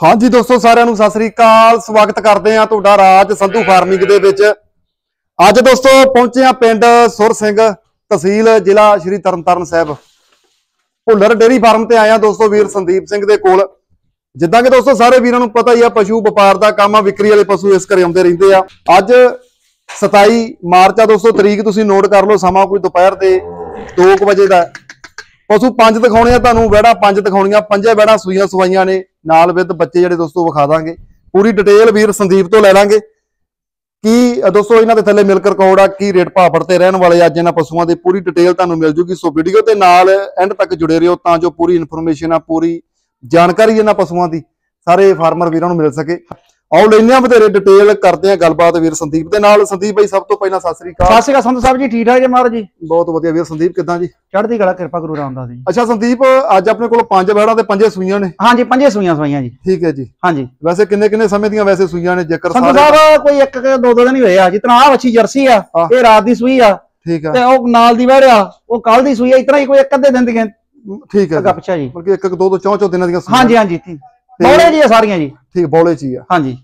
ਹਾਂਜੀ ਦੋਸਤੋ, ਸਾਰਿਆਂ ਨੂੰ ਸਤਿ ਸ੍ਰੀ ਅਕਾਲ। ਸਵਾਗਤ ਕਰਦੇ ਆ ਤੁਹਾਡਾ ਰਾਜ ਸੰਧੂ ਫਾਰਮਿੰਗ ਦੇ ਵਿੱਚ। ਅੱਜ ਦੋਸਤੋ, ਪਹੁੰਚੇ ਆ ਪਿੰਡ ਸੁਰ ਸਿੰਘ ਤਹਿਸੀਲ, ਜ਼ਿਲ੍ਹਾ ਸ਼੍ਰੀ ਤਰਨਤਾਰਨ ਸਾਹਿਬ। ਭੁੱਲਰ ਡੇਰੀ ਫਾਰਮ ਤੇ ਆਇਆ ਦੋਸਤੋ ਵੀਰ ਸੰਦੀਪ ਸਿੰਘ ਦੇ ਕੋਲ। ਜਿੱਦਾਂ ਕਿ ਦੋਸਤੋ, ਸਾਰੇ ਵੀਰਾਂ ਨੂੰ ਪਤਾ ਹੀ ਆ, ਪਸ਼ੂ ਵਪਾਰ ਦਾ ਕੰਮ ਆ, ਵਿਕਰੀ ਵਾਲੇ ਪਸ਼ੂ ਇਸ ਘਰੇ ਆਉਂਦੇ ਰਹਿੰਦੇ ਆ। ਅੱਜ 27 ਮਾਰਚ ਆ ਦੋਸਤੋ, ਤਰੀਕ ਤੁਸੀਂ ਨੋਟ ਕਰ ਲਓ, ਸਮਾਂ ਕੋਈ ਦੁਪਹਿਰ ਦੇ 2 ਵਜੇ ਦਾ। ਪਸ਼ੂ ਪੰਜ ਦਿਖਾਉਣੇ ਆ ਤੁਹਾਨੂੰ ਵੜਾ ਪੰਜ ਦਿਖਾਉਣੀਆਂ, ਪੰਜੇ ਵੜਾ ਸੂਈਆਂ ਸਵਾਈਆਂ ਨੇ, ਨਾਲ ਵਿਦ ਬੱਚੇ ਜਿਹੜੇ ਦੋਸਤੋ ਵਿਖਾ ਦਾਂਗੇ। ਪੂਰੀ ਡਿਟੇਲ ਵੀਰ ਸੰਦੀਪ ਤੋਂ ਲੈ ਲਾਂਗੇ। ਕੀ ਦੋਸਤੋ ਇਹਨਾਂ ਦੇ ਥੱਲੇ ਮਿਲਕ ਰਿਕਾਰਡ ਆ, ਕੀ ਰੇਟ ਭਾਪੜ ਤੇ ਰਹਿਣ ਵਾਲੇ ਅੱਜ ਇਹਨਾਂ ਪਸ਼ੂਆਂ ਦੀ, ਪੂਰੀ ਡਿਟੇਲ ਤੁਹਾਨੂੰ ਮਿਲ ਜੂਗੀ। ਸੋ ਵੀਡੀਓ ਤੇ ਨਾਲ ਐਂਡ ਤੱਕ ਜੁੜੇ ਰਹੋ ਤਾਂ ਜੋ ਪੂਰੀ ਇਨਫੋਰਮੇਸ਼ਨ ਆ, ਪੂਰੀ ਜਾਣਕਾਰੀ ਇਹਨਾਂ ਪਸ਼ੂਆਂ ਦੀ ਸਾਰੇ ਫਾਰਮਰ ਵੀਰਾਂ ਨੂੰ ਮਿਲ ਸਕੇ। ਆਓ ਲੈਂਦੇ ਆ ਬਥੇਰੇ ਡਿਟੇਲ ਕਰਦੇ ਆ ਗੱਲਬਾਤ ਵੀਰ ਸੰਦੀਪ ਦੇ ਨਾਲ। ਸੰਦੀਪ ਭਾਈ ਸਭ ਤੋਂ ਪਹਿਲਾਂ ਸਤਿ ਸ੍ਰੀ ਅਕਾਲ। ਸਤਿ ਸ਼੍ਰੀ ਅਕਾਲ ਸੰਧੂ ਸਾਹਿਬ ਜੀ ਠੀਕ ਠਾਕ ਜੀ ਮਹਾਰਾਜ ਜੀ? ਬਹੁਤ ਵਧੀਆ ਵੀਰ ਸੰਦੀਪ ਕਿਦਾਂ ਜੀ? ਚੜ੍ਹਦੀ ਕਲਾ ਕਿਰਪਾ ਗੁਰੂ ਰਾਮਦਾਸ ਜੀ। ਅੱਛਾ ਸੰਦੀਪ ਅੱਜ ਆਪਣੇ ਕੋਲ ਪੰਜ ਬੈੜਾਂ ਤੇ ਪੰਜੇ ਸੂਈਆਂ ਨੇ। ਹਾਂਜੀ ਪੰਜੇ ਸੂਈਆਂ ਸਵਾਈਆਂ ਜੀ। ਠੀਕ ਹੈ ਜੀ। ਹਾਂਜੀ। ਵੈਸੇ ਕਿੰਨੇ ਕਿੰਨੇ ਸਮੇਂ ਦੀਆਂ ਵੈਸੇ ਸੂਈਆਂ ਨੇ ਜੇਕਰ ਸੰਧੂ ਸਾਹਿਬ ਕੋਈ ਇੱਕ ਕੁ ਦੋ ਦੋ ਦਿਨ ਹੀ ਹੋਏ ਆ। ਜਿਤਨਾ ਆ ਵੱਛੀ ਜਰਸੀ ਆ। ਇਹ ਰਾਤ ਦੀ ਸੂਈ ਆ। ਠੀਕ ਹੈ ਤੇ ਉਹ ਨਾਲ ਦੀ ਵੜਿਆ ਉਹ ਕੱਲ ਦੀ ਸੂਈ ਆ ਇਤਨਾ ਹੀ ਕੋਈ ਇੱਕ ਅੱਧੇ ਦਿਨ ਦੀਆਂ ਠੀਕ ਹੈ ਅੱਗਾ ਜੀ। ਪਿੱਛਾ ਜੀ। ਬਲਕਿ ਇੱਕ ਇੱਕ ਦੋ ਦੋ ਚੌਂ ਚੌਂ ਦਿਨਾਂ ਦੀਆਂ ਸੂਈਆਂ। ਹਾਂਜੀ ਹਾਂਜੀ ਬੌਲੇ ਜੀ ਇਹ ਸਾਰੀਆਂ ਜੀ। ਠੀਕ ਬੌਲੇ ਚ ਹੀ ਆ। ਹਾਂਜੀ।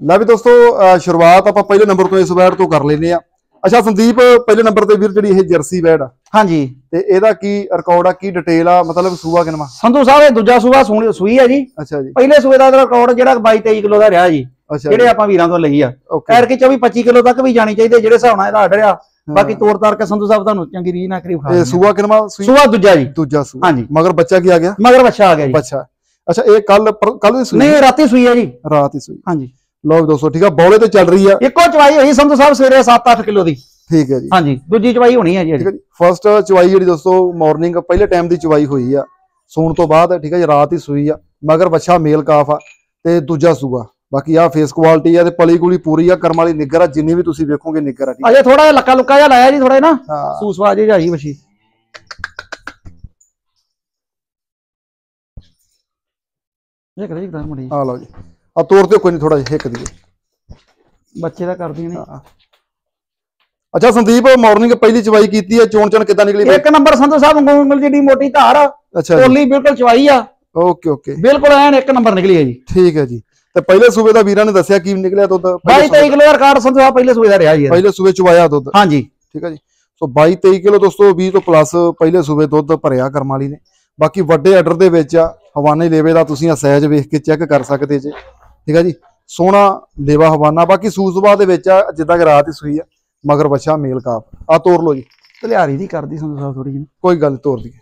ਲੈ ਵੀ ਦੋਸਤੋ ਸ਼ੁਰੂਆਤ ਆਪਾਂ ਪਹਿਲੇ ਨੰਬਰ ਤੋਂ ਇਸ ਵੈੜ ਤੋਂ ਕਰ ਲੈਨੇ ਆ। ਅੱਛਾ ਸੰਦੀਪ ਪਹਿਲੇ ਨੰਬਰ ਤੇ ਵੀਰ ਜਿਹੜੀ ਇਹ ਜਰਸੀ ਵੈੜ ਆ। ਹਾਂਜੀ। ਤੇ ਇਹਦਾ ਕੀ ਰਿਕਾਰਡ ਆ ਕੀ ਡਿਟੇਲ ਆ ਮਤਲਬ ਸੂਆ ਕਿਨਵਾ ਸੰਧੂ ਸਾਹਿਬ ਇਹ ਦੂਜਾ ਸੂਆ ਸੂਈ ਆ ਜੀ। ਅੱਛਾ ਜੀ। ਪਹਿਲੇ ਸੂਏ ਦਾ ਰਿਕਾਰਡ ਜਿਹੜਾ 22 23 ਕਿਲੋ ਦਾ ਰਿਹਾ ਜੀ ਜਿਹੜੇ ਆਪਾਂ ਵੀਰਾਂ ਤੋਂ ਲਈ ਆ। ਐਰ ਕਿ 24 25 ਕਿਲੋ ਤੱਕ ਵੀ ਜਾਣੀ ਚਾਹੀਦੀ ਜਿਹੜੇ ਹਿਸਾਬ ਨਾਲ ਇਹਦਾ ਆਰਡਰ ਆ ਬਾਕੀ ਤੋੜ ਤਾਰ ਕੇ ਸੰਧੂ ਸਾਹਿਬ ਤੁਹਾਨੂੰ ਚੰਗੀ ਰੀਝ ਨਾ ਕਰੀ ਤੇ ਸੂਆ ਕਿਨਵਾ ਸੂਈ? ਸੂਆ ਦੂਜਾ ਜੀ। ਦੂਜਾ ਸੂਆ। ਹਾਂਜੀ। ਮਗਰ ਬੱਚਾ ਕੀ ਆ ਗਿਆ? ਮਗਰ ਬੱਚਾ ਆ ਗਿਆ ਜੀ। ਬੱਚਾ। ਅੱਛਾ ਇਹ ਕੱਲ ਕੱਲ ਦੀ ਸੂਈ ਨਹੀਂ ਰਾਤੀ ਸੂਈ ਆ ਜੀ। ਰਾਤ ਹੀ ਸੂਈ। ਹਾਂਜੀ। ਲਓ ਵੀ ਦੋਸਤੋ ਠੀਕ ਆ ਬੌਲੇ ਤੇ ਚੱਲ ਰਹੀ ਆ। ਇੱਕੋ ਚਵਾਈ ਹੋਈ ਸੰਧੂ ਸਾਹਿਬ ਸਵੇਰੇ 7-8 ਕਿਲੋ ਦੀ। ਠੀਕ ਹੈ ਜੀ। ਹਾਂਜੀ ਦੂਜੀ ਚਵਾਈ ਹੋਣੀ ਹੈ ਜੀ ਠੀਕ ਹੈ ਜੀ। ਫਸਟ ਚਵਾਈ ਜਿਹੜੀ ਦੋਸਤੋ ਮਾਰਨਿੰਗ ਪਹਿਲੇ ਟਾਈਮ ਦੀ ਚਵਾਈ ਹੋਈ ਆ। ਸੌਣ ਤੋਂ ਬਾਅਦ ਠੀਕ ਹੈ ਜੀ ਰਾਤ ਹੀ ਸੂਈ ਆ। ਮਗਰ ਬੱਚਾ ਮੇਲ ਕਾਫ ਆ ਤੇ ਦੂਜਾ ਸੂਆ। ਬਾਕੀ ਆ ਫੇਸ ਕੁਆਲਿਟੀ ਆ ਤੇ ਪਲੀ ਗੁਲੀ ਪੂਰੀ ਆ ਕਰਮ ਵਾਲੀ ਨਿੱਗਰ ਆ। ਜਿੰਨੀ ਵੀ ਤੁਸੀਂ ਵੇਖੋਗੇ ਨਿੱਗਰ ਆ ਠੀਕ ਅਜੇ ਥੋੜਾ ਜਿਹਾ ਲੱਕਾ ਲੁੱਕਾ ਜਿਹਾ ਲਾਇਆ ਜੀ ਥੋੜਾ ਨਾ। ਹਾਂ। ਸੂਸਵਾ ਜੀ ਜਾਈ ਵਸ਼ੀ ਇਹ ਕਰੇ ਗਦਾਰ ਮੜੀ ਆ। ਲਓ ਜੀ। ਆ ਤੋਰ ਤੇ ਕੋਈ ਨਹੀਂ ਥੋੜਾ ਜਿਹਾ ਹਿੱਕ ਦੀ ਬੱਚੇ ਦਾ ਕਰਦੀਆਂ ਨੇ। ਹਾਂ। ਅੱਛਾ ਸੰਦੀਪ ਮਾਰਨਿੰਗ ਪਹਿਲੀ ਚਵਾਈ ਕੀਤੀ ਆ ਚੋਣ ਚਣ ਕਿੱਦਾਂ ਨਿਕਲੀ ਇੱਕ ਨੰਬਰ ਸੰਧੂ ਸਾਹਿਬ ਉਂਗਲ ਜਿਹੜੀ ਮੋਟੀ ਧਾਰ। ਅੱਛਾ ਕੋਲੀ ਬਿਲਕੁਲ ਚਵਾਈ ਆ। Okay okay. ਬਿਲਕੁਲ ਐਨ ਇੱਕ ਨੰਬਰ ਨਿਕਲੀ ਹੈ ਜੀ। ਠੀਕ ਹੈ ਜੀ। ਤੇ ਪਹਿਲੇ ਸੂਬੇ ਦਾ ਵੀਰਾਂ ਨੇ ਦੱਸਿਆ ਕੀ ਨਿਕਲਿਆ ਦੁੱਧ? 22 23 ਕਿਲੋ ਦਾ ਰਿਕਾਰਡ ਸੰਧੂ ਸਾਹਿਬ ਪਹਿਲੇ ਸੂਏ ਦਾ ਰਿਹਾ ਜੀ। ਪਹਿਲੇ ਸੂਬੇ ਚਵਾਇਆ ਦੁੱਧ। ਹਾਂਜੀ। ਠੀਕ ਹੈ ਜੀ। ਸੋ 22 23 ਕਿਲੋ ਦੋਸਤੋ 20 ਤੋਂ ਪਲੱਸ ਪਹਿਲੇ ਸੂਬੇ ਦੁੱਧ ਭਰਿਆ ਕਰਮ ਵਾਲੀ ਨੇ। ਬਾਕੀ ਵੱਡੇ ਆਰਡਰ ਦੇ ਵਿੱਚ ਆ ਹਵਾਨੇ ਲੇਵੇ ਦਾ ਤੁਸੀਂ ਆ ਸਾਈਜ਼ ਵੇਖ ਕੇ ਚੈੱਕ ਕਰ ਸਕਦੇ ਜੇ। ਠੀਕ ਹੈ ਜੀ? ਸੋਹਣਾ ਲੇਵਾ ਹਵਾਨਾ। ਬਾਕੀ ਸੂਸਵਾ ਦੇ ਵਿੱਚ ਆ ਜਿੱਦਾਂ ਕਿ ਰਾਤ ਹੀ ਸੂਈ ਆ ਮਗਰ ਬੱਚਾ ਮੇਲ ਕਾਪ ਆ ਤੋਰ ਲਓ ਜੀ। ਤਲਿਆਰੀ ਦੀ ਕਰਦੀ ਸੰਧੂ ਸਾਹਿਬ ਥੋੜੀ ਜਿਹੀ। ਕੋਈ ਗੱਲ ਤੋਰ ਦਈਏ।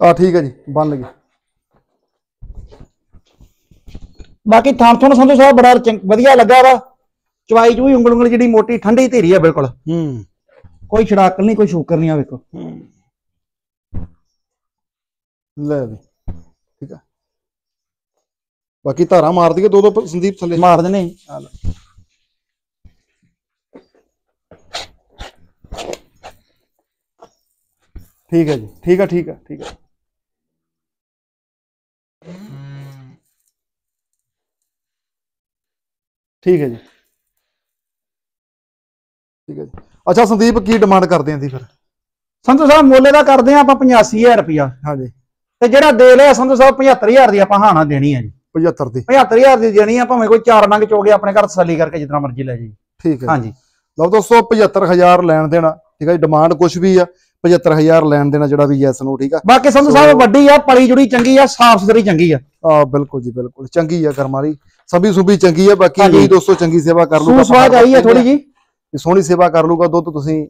ਆ ਠੀਕ ਹੈ ਜੀ ਬੰਨ ਲਗੀ ਬਾਕੀ ਥਾਂ ਥੋਂ ਸੰਧੂ ਸਾਹਿਬ ਬੜਾ ਚੰਗ- ਵਧੀਆ ਲੱਗਾ ਵਾ। ਚਵਾਈ ਚੂਈ ਉਂਗਲ ਉਂਗਲ ਜਿਹੜੀ ਮੋਟੀ ਠੰਡੀ ਧੀਰੀ ਆ ਬਿਲਕੁਲ। ਹੂੰ। ਕੋਈ ਛੜਾਕਲ ਨਹੀਂ ਕੋਈ ਸ਼ੂਕਰ ਨਹੀਂ ਆ ਵੇਖੋ। ਲੈ ਵੀ ਠੀਕ ਆ। ਬਾਕੀ ਧਾਰਾ ਮਾਰ ਦਈਏ ਦੋ ਦੋ ਸੰਦੀਪ ਥੱਲੇ। ਮਾਰ ਦਨੇ ਠੀਕ ਹੈ ਜੀ ਠੀਕ ਆ ਠੀਕ ਆ ਠੀਕ ਆ ਠੀਕ ਹੈ ਜੀ। ਠੀਕ ਹੈ ਜੀ। ਅੱਛਾ ਸੰਦੀਪ ਕੀ ਡਿਮਾਂਡ ਕਰਦੇ ਆਂ ਦੀ ਫਿਰ? ਸੰਧੂ ਸਾਹਿਬ ਮੋਲੇ ਦਾ ਕਰਦੇ ਆ ਆਪਾਂ 85000 ਰੁਪਇਆ। ਹਾਂਜੀ। ਤੇ ਜਿਹੜਾ ਦੇ ਲਿਆ ਸੰਧੂ ਸਾਹਿਬ 75000 ਦੀ ਆਪਾਂ ਹਾਣਾ ਦੇਣੀ ਆ ਜੀ। 75 ਦੀ। 75000 ਦੀ ਦੇਣੀ ਆ ਭਾਵੇਂ ਕੋਈ ਚਾਰ ਨੰਗ ਚੋਗੇ ਆਪਣੇ ਘਰ ਤਸੱਲੀ ਕਰਕੇ ਜਿੰਨਾ ਮਰਜ਼ੀ ਲੈ ਜੀ ਠੀਕ ਹੈ ਹਾਂਜੀ। ਲਓ ਦੋਸਤੋ 75000 ਲੈਣ ਦੇਣਾ। ਠੀਕ ਹੈ ਜੀ ਡਿਮਾਂਡ ਕੁਝ ਵੀ ਆ। 75000 ਲੈਣ ਦੇਣਾ ਜਿਹੜਾ ਵੀ ਯੈਸ ਨੂੰ ਠੀਕ ਆ। ਬਾਕੀ ਸੰਧੂ ਸਾਹਿਬ ਵੱਡੀ ਆ ਪਲੀ ਜੁੜੀ ਚੰਗੀ ਆ ਸਾਫ਼ ਸੁਥਰੀ ਚੰਗੀ ਆ। ਆ ਬਿਲਕੁਲ ਜੀ ਬਿਲਕੁਲ। ਚੰਗੀ ਆ ਕਰਮਾਰੀ ਸਭੀ ਸੁਭੀ ਚੰਗੀ ਆ ਬਾਕੀ। ਵੀ ਦੋਸਤੋ ਚੰਗੀ ਸੇਵਾ ਕਰ ਲੂਗਾ ਸੂਸਵਾ ਆਈ ਆ ਥੋੜੀ ਜੀ। ਸੋਹਣੀ ਸੇਵਾ ਕਰ ਲੂਗਾ ਦੁੱਧ ਤੁਸੀਂ